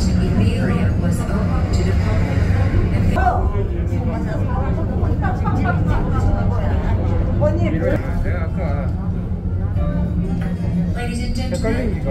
to Illyria was open to the public. Ladies and gentlemen,